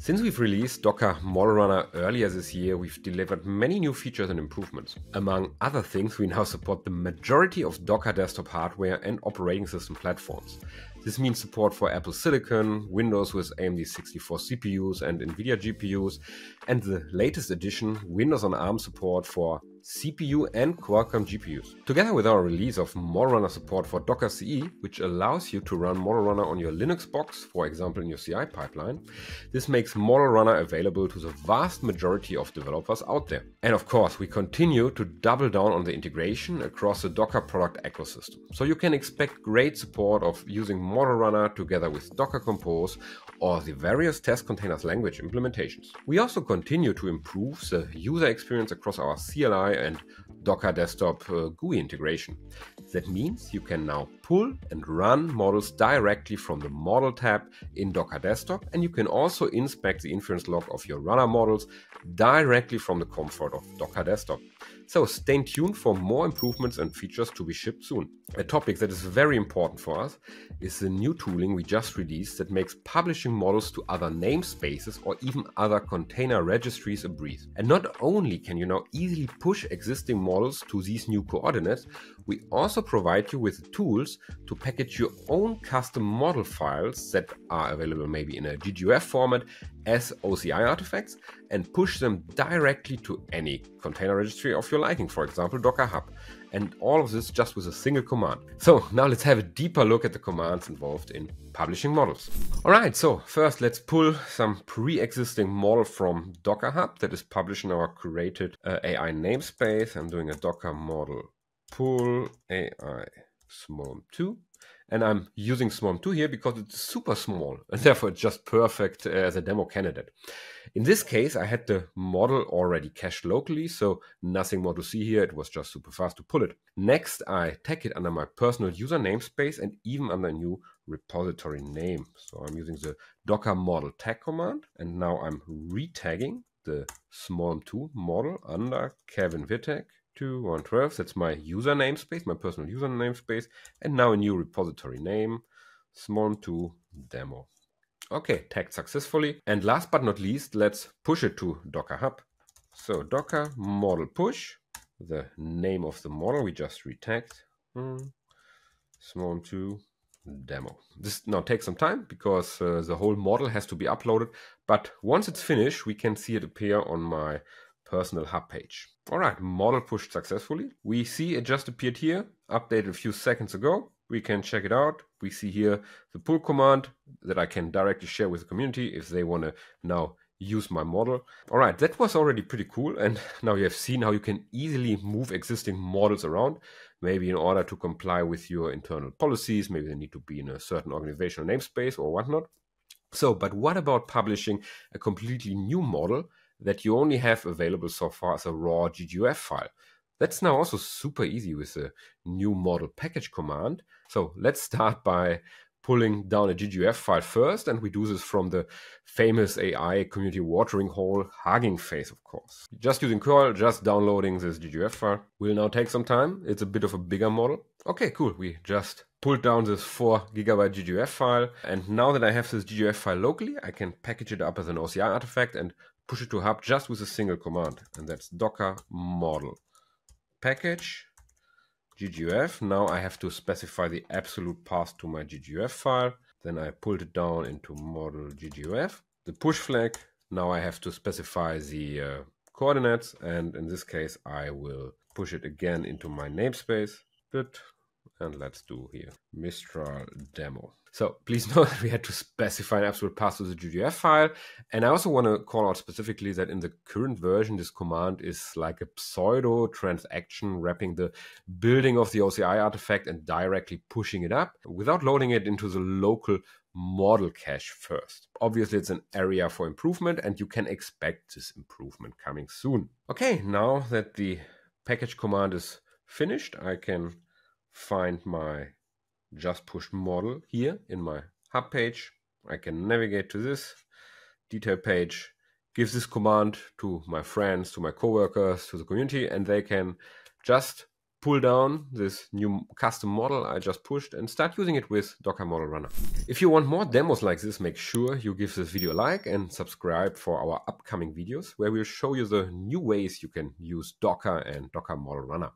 Since we've released Docker Model Runner earlier this year, we've delivered many new features and improvements. Among other things, we now support the majority of Docker desktop hardware and operating system platforms. This means support for Apple Silicon, Windows with AMD 64 CPUs and NVIDIA GPUs, and the latest addition, Windows on ARM support for CPU and Qualcomm GPUs. Together with our release of Model Runner support for Docker CE, which allows you to run Model Runner on your Linux box, for example in your CI pipeline, this makes Model Runner available to the vast majority of developers out there. And of course, we continue to double down on the integration across the Docker product ecosystem. So you can expect great support of using Model Runner together with Docker Compose or the various Testcontainers language implementations. We also continue to improve the user experience across our CLI and Docker Desktop uh, GUI integration. That means you can now pull and run models directly from the Model tab in Docker Desktop, and you can also inspect the inference log of your runner models directly from the comfort of Docker Desktop. So stay tuned for more improvements and features to be shipped soon. A topic that is very important for us is the new tooling we just released that makes publishing models to other namespaces or even other container registries a breeze. And not only can you now easily push existing models to these new coordinates, we also provide you with tools to package your own custom model files that are available maybe in a GGUF format as OCI artifacts and push them directly to any container registry of your liking, for example, Docker Hub. And all of this just with a single command. So now let's have a deeper look at the commands involved in publishing models. All right, so first let's pull some pre-existing model from Docker Hub that is published in our curated uh, AI namespace. I'm doing a Docker model pull AI smollm2 and I'm using SmolLM2 here because it's super small and therefore it's just perfect uh, as a demo candidate. In this case, I had the model already cached locally, so nothing more to see here. It was just super fast to pull it. Next, I tag it under my personal user namespace and even under a new repository name. So I'm using the docker model tag command and now I'm retagging the SmolLM2 model under Kevin Wittek 112. That's my user namespace, my personal user namespace, and now a new repository name, smollm2 demo. Okay, tagged successfully. And last but not least, let's push it to Docker Hub. So Docker model push, the name of the model we just retagged, hmm. smollm2 demo. This now takes some time because uh, the whole model has to be uploaded. But once it's finished, we can see it appear on my personal hub page. All right, model pushed successfully. We see it just appeared here, updated a few seconds ago. We can check it out. We see here the pull command that I can directly share with the community if they want to now use my model. All right, that was already pretty cool. And now you have seen how you can easily move existing models around, maybe in order to comply with your internal policies. Maybe they need to be in a certain organizational namespace or whatnot. So, but what about publishing a completely new model that you only have available so far as a raw GGUF file. That's now also super easy with the new model package command. So let's start by pulling down a GGUF file first, and we do this from the famous AI community watering hole Hugging Face, of course. Just using curl, just downloading this GGUF file will now take some time. It's a bit of a bigger model. Okay, cool. We just pulled down this 4 gigabyte GGUF file, and now that I have this GGUF file locally, I can package it up as an OCI artifact and push it to hub just with a single command, and that's docker model package gguf. Now I have to specify the absolute path to my gguf file. Then I pulled it down into model gguf. The push flag, now I have to specify the uh, coordinates, and in this case I will push it again into my namespace. But and let's do here Mistral demo. So please note that we had to specify an absolute path to the GGUF file. And I also want to call out specifically that in the current version, this command is like a pseudo transaction wrapping the building of the OCI artifact and directly pushing it up without loading it into the local model cache first. Obviously, it's an area for improvement and you can expect this improvement coming soon. Okay, now that the package command is finished, I can find my just push model here in my hub page. I can navigate to this detail page, give this command to my friends, to my coworkers, to the community, and they can just pull down this new custom model I just pushed and start using it with Docker Model Runner. If you want more demos like this, make sure you give this video a like and subscribe for our upcoming videos where we'll show you the new ways you can use Docker and Docker Model Runner.